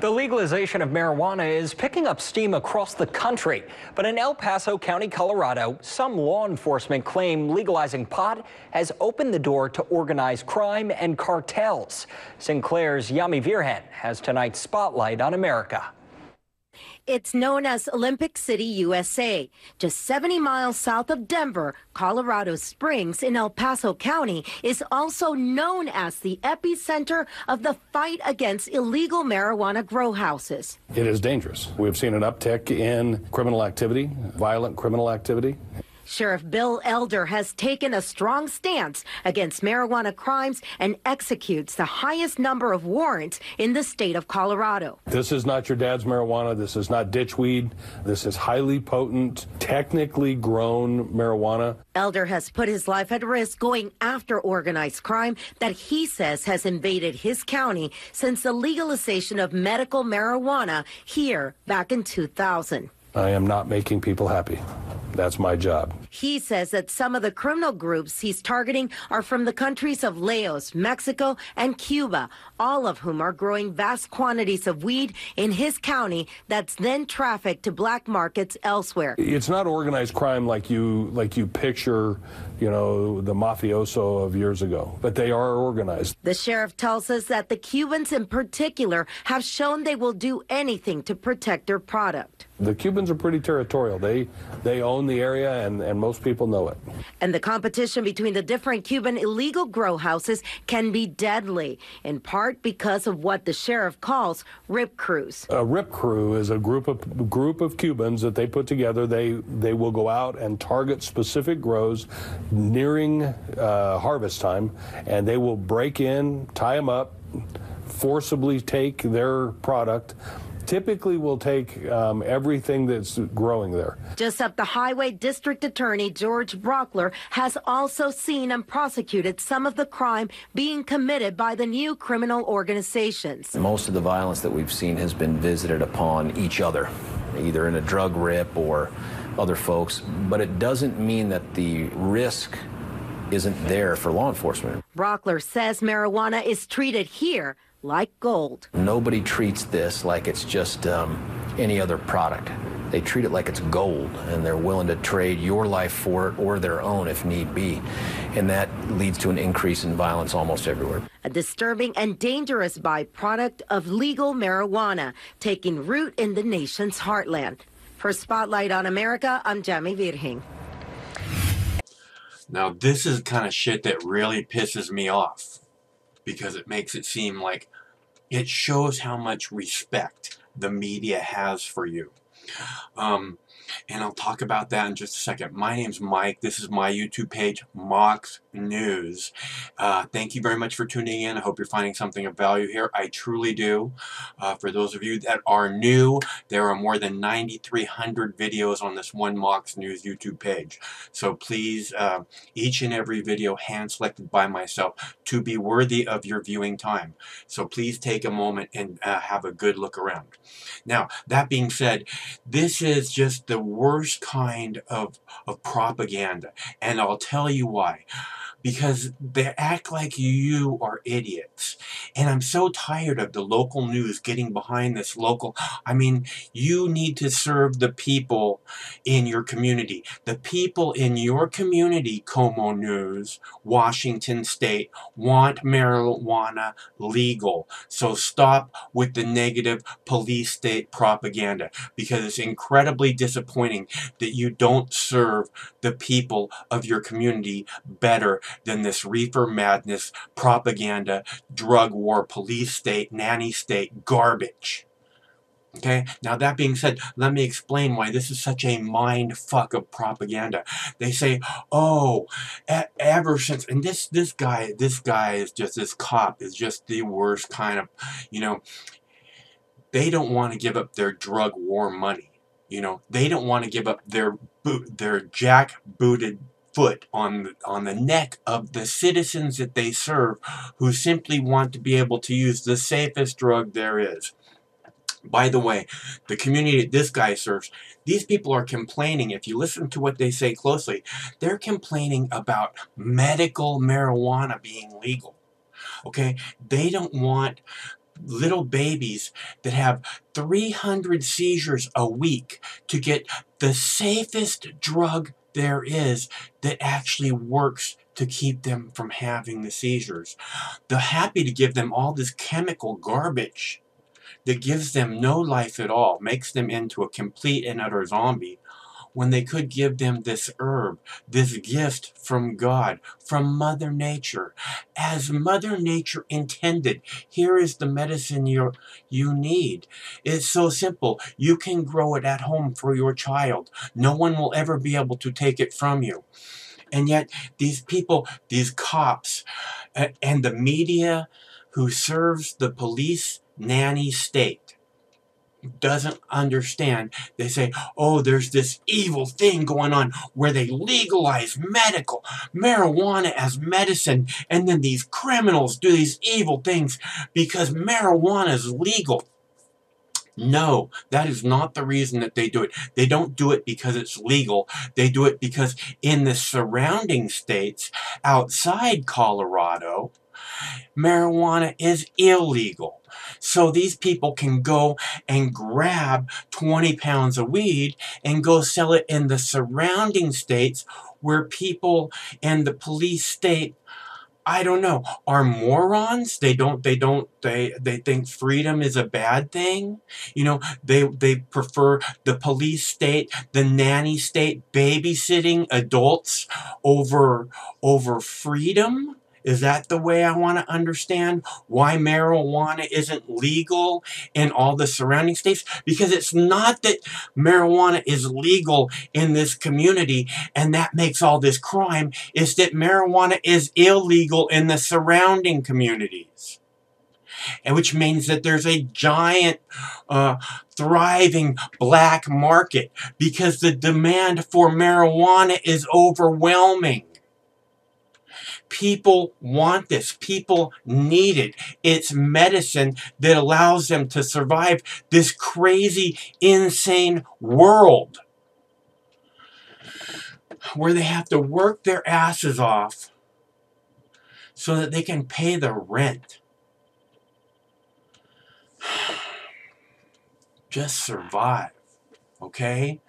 The legalization of marijuana is picking up steam across the country. But in El Paso County, Colorado, some law enforcement claim legalizing pot has opened the door to organized crime and cartels. Sinclair's Yami Virhan has tonight's spotlight on America. It's known as Olympic City, USA. Just 70 miles south of Denver, Colorado Springs in El Paso County is also known as the epicenter of the fight against illegal marijuana grow houses. It is dangerous. We've seen an uptick in criminal activity, violent criminal activity. Sheriff Bill Elder has taken a strong stance against marijuana crimes and executes the highest number of warrants in the state of Colorado. This is not your dad's marijuana. This is not ditchweed. This is highly potent, technically grown marijuana. Elder has put his life at risk going after organized crime that he says has invaded his county since the legalization of medical marijuana here back in 2000. I am not making people happy. That's my job. He says that some of the criminal groups he's targeting are from the countries of Laos, Mexico, and Cuba, all of whom are growing vast quantities of weed in his county that's then trafficked to black markets elsewhere. It's not organized crime like you like you picture, you know, the mafioso of years ago, but they are organized. The sheriff tells us that the Cubans in particular have shown they will do anything to protect their product. The Cubans are pretty territorial. They they own the area and, and most people know it. And the competition between the different Cuban illegal grow houses can be deadly, in part because of what the sheriff calls rip crews. A rip crew is a group of group of Cubans that they put together. They they will go out and target specific grows nearing uh, harvest time, and they will break in, tie them up, forcibly take their product typically will take um, everything that's growing there. Just up the highway, District Attorney George Brauchler has also seen and prosecuted some of the crime being committed by the new criminal organizations. Most of the violence that we've seen has been visited upon each other, either in a drug rip or other folks, but it doesn't mean that the risk isn't there for law enforcement. Brauchler says marijuana is treated here like gold. Nobody treats this like it's just um, any other product. They treat it like it's gold, and they're willing to trade your life for it or their own if need be. And that leads to an increase in violence almost everywhere. A disturbing and dangerous byproduct of legal marijuana taking root in the nation's heartland. For Spotlight on America, I'm Jamie Virgen. Now, this is the kind of shit that really pisses me off because it makes it seem like it shows how much respect the media has for you. Um, and I'll talk about that in just a second. My name's Mike. This is my YouTube page, Mox News. Uh, thank you very much for tuning in. I hope you're finding something of value here. I truly do. Uh, for those of you that are new, there are more than 9,300 videos on this one Mox News YouTube page. So please, uh, each and every video hand-selected by myself to be worthy of your viewing time. So please take a moment and uh, have a good look around. Now, that being said, this is just the worst kind of, of propaganda. And I'll tell you why because they act like you are idiots. And I'm so tired of the local news getting behind this local. I mean, you need to serve the people in your community. The people in your community, KOMO News, Washington State, want marijuana legal. So stop with the negative police state propaganda because it's incredibly disappointing that you don't serve the people of your community better than this reefer madness, propaganda, drug war, police state, nanny state garbage. Okay, now that being said, let me explain why this is such a mind fuck of propaganda. They say, oh, ever since, and this, this guy, this guy is just, this cop is just the worst kind of, you know, they don't want to give up their drug war money. You know, they don't want to give up their boot, their jack-booted foot on the, on the neck of the citizens that they serve who simply want to be able to use the safest drug there is. By the way, the community this guy serves, these people are complaining, if you listen to what they say closely, they're complaining about medical marijuana being legal. Okay? They don't want little babies that have 300 seizures a week to get the safest drug there is that actually works to keep them from having the seizures. They're happy to give them all this chemical garbage that gives them no life at all, makes them into a complete and utter zombie, when they could give them this herb, this gift from God, from Mother Nature, as Mother Nature intended. Here is the medicine you you need. It's so simple. You can grow it at home for your child. No one will ever be able to take it from you. And yet, these people, these cops, and the media who serves the police nanny state doesn't understand. They say, oh, there's this evil thing going on where they legalize medical marijuana as medicine, and then these criminals do these evil things because marijuana is legal. No, that is not the reason that they do it. They don't do it because it's legal. They do it because in the surrounding states outside Colorado, marijuana is illegal. So these people can go and grab 20 pounds of weed and go sell it in the surrounding states where people and the police state I don't know, are morons. They don't, they don't, they, they think freedom is a bad thing. You know, they, they prefer the police state, the nanny state, babysitting adults over, over freedom. Is that the way I want to understand why marijuana isn't legal in all the surrounding states? Because it's not that marijuana is legal in this community and that makes all this crime. It's that marijuana is illegal in the surrounding communities. And which means that there's a giant, uh, thriving black market because the demand for marijuana is overwhelming. People want this. People need it. It's medicine that allows them to survive this crazy, insane world where they have to work their asses off so that they can pay the rent. Just survive, okay?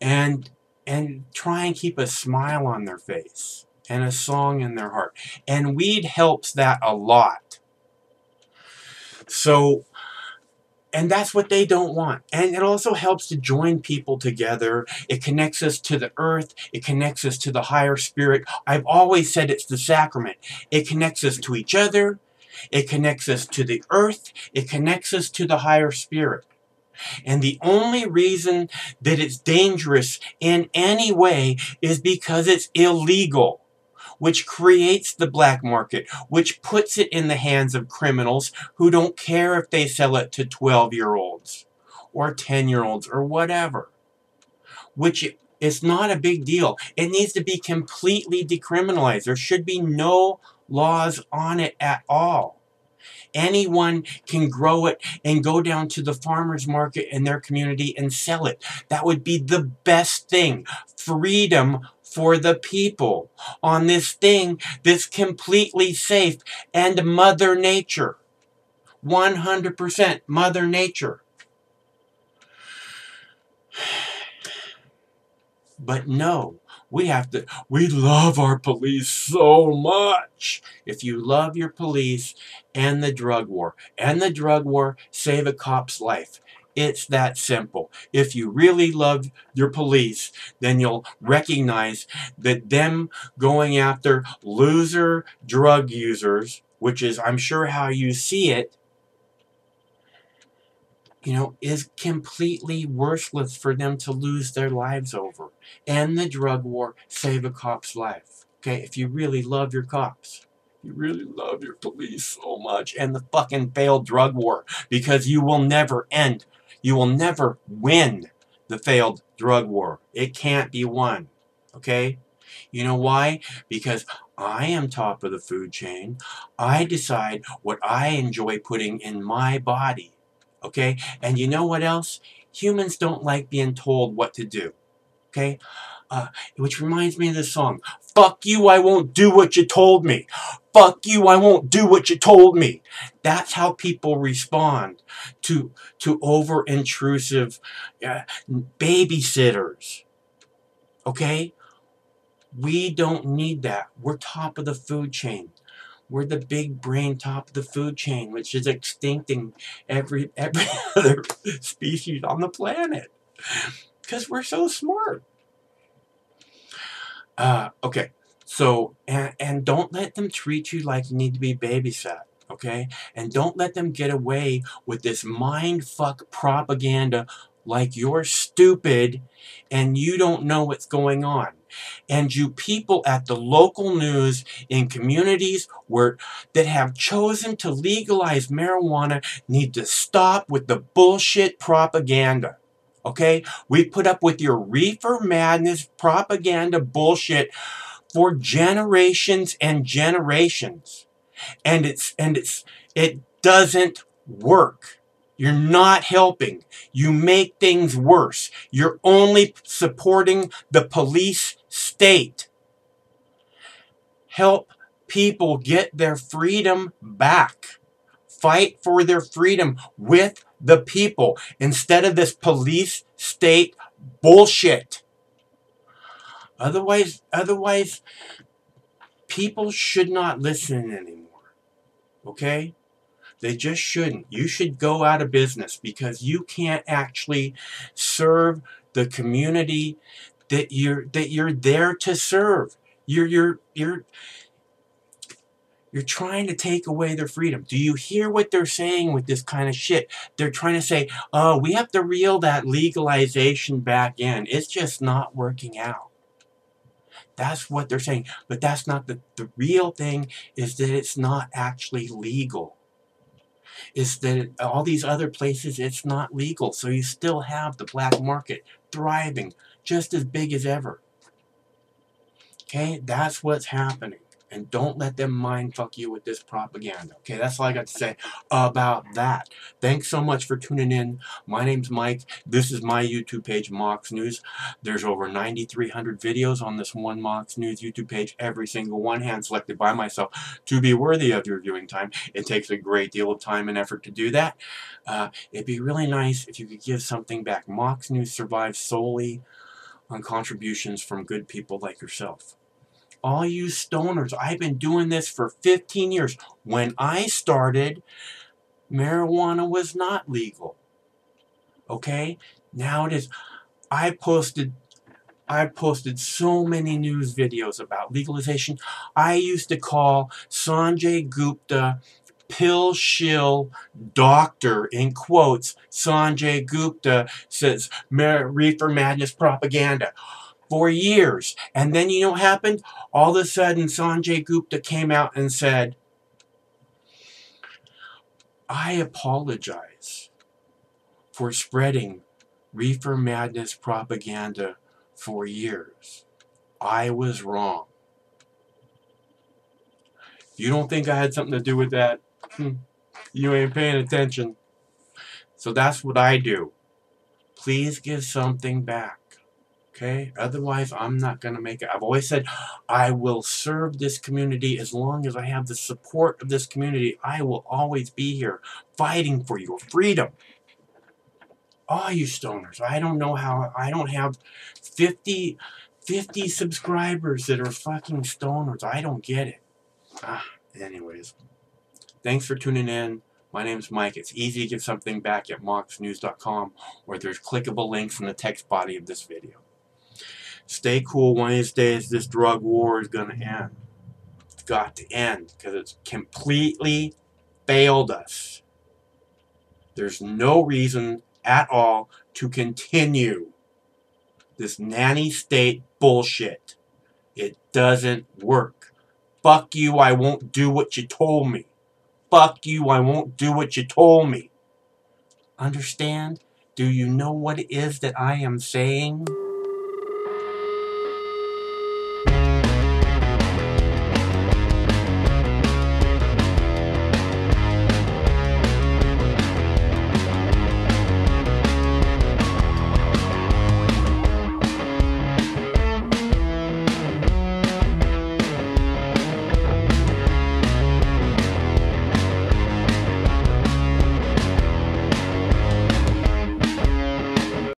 And and try and keep a smile on their face and a song in their heart. And weed helps that a lot. So, and that's what they don't want. And it also helps to join people together. It connects us to the earth. It connects us to the higher spirit. I've always said it's the sacrament. It connects us to each other. It connects us to the earth. It connects us to the higher spirit. And the only reason that it's dangerous in any way is because it's illegal which creates the black market, which puts it in the hands of criminals who don't care if they sell it to 12 year olds or 10 year olds or whatever, which is not a big deal. It needs to be completely decriminalized. There should be no laws on it at all. Anyone can grow it and go down to the farmer's market in their community and sell it. That would be the best thing. Freedom for the people on this thing that's completely safe and Mother Nature. 100% Mother Nature. But no, we have to, we love our police so much. If you love your police and the drug war, and the drug war, save a cop's life. It's that simple. If you really love your police, then you'll recognize that them going after loser drug users, which is, I'm sure, how you see it, you know, is completely worthless for them to lose their lives over. And the drug war save a cop's life. Okay, if you really love your cops. You really love your police so much and the fucking failed drug war because you will never end you will never win the failed drug war. It can't be won. Okay? You know why? Because I am top of the food chain. I decide what I enjoy putting in my body. Okay? And you know what else? Humans don't like being told what to do. Okay? uh, which reminds me of this song. Fuck you, I won't do what you told me. Fuck you, I won't do what you told me. That's how people respond to to over intrusive uh, babysitters. Okay? We don't need that. We're top of the food chain. We're the big brain top of the food chain, which is extincting every every other species on the planet. Because we're so smart. Uh, okay, so and and don't let them treat you like you need to be babysat. Okay, and don't let them get away with this mind fuck propaganda like you're stupid and you don't know what's going on. And you people at the local news in communities where that have chosen to legalize marijuana need to stop with the bullshit propaganda. Okay? We put up with your reefer madness propaganda bullshit for generations and generations. And it's and it's it doesn't work. You're not helping. You make things worse. You're only supporting the police state. Help people get their freedom back. Fight for their freedom with the people instead of this police state bullshit. Otherwise, otherwise, people should not listen anymore. Okay? They just shouldn't. You should go out of business because you can't actually serve the community that you're that you're there to serve. You're you're you're you're trying to take away their freedom. Do you hear what they're saying with this kind of shit? They're trying to say, oh, we have to reel that legalization back in. It's just not working out. That's what they're saying. But that's not the, the real thing is that it's not actually legal is that all these other places it's not legal. So you still have the black market thriving just as big as ever. Okay, that's what's happening and don't let them mind fuck you with this propaganda. Okay, that's all I got to say about that. Thanks so much for tuning in. My name's Mike. This is my YouTube page, Mox News. There's over 9,300 videos on this one Mox News YouTube page, every single one hand selected by myself to be worthy of your viewing time. It takes a great deal of time and effort to do that. Uh, it'd be really nice if you could give something back. Mox News survives solely on contributions from good people like yourself all you stoners, I've been doing this for 15 years. When I started, marijuana was not legal. Okay? Now it is. I posted I posted so many news videos about legalization. I used to call Sanjay Gupta pill shill doctor in quotes Sanjay Gupta says reefer madness propaganda for years. And then you know what happened? All of a sudden, Sanjay Gupta came out and said, I apologize for spreading reefer madness propaganda for years. I was wrong. You don't think I had something to do with that? Hmm. You ain't paying attention. So that's what I do. Please give something back. Okay? Otherwise, I'm not going to make it. I've always said, I will serve this community as long as I have the support of this community. I will always be here fighting for your freedom. All you stoners, I don't know how, I don't have 50, 50 subscribers that are fucking stoners. I don't get it. Ah, anyways. Thanks for tuning in. My name's Mike. It's easy to give something back at moxnews.com or there's clickable links in the text body of this video. Stay cool one of these days. This drug war is going to end. It's got to end because it's completely failed us. There's no reason at all to continue this nanny state bullshit. It doesn't work. Fuck you, I won't do what you told me. Fuck you, I won't do what you told me. Understand? Do you know what it is that I am saying?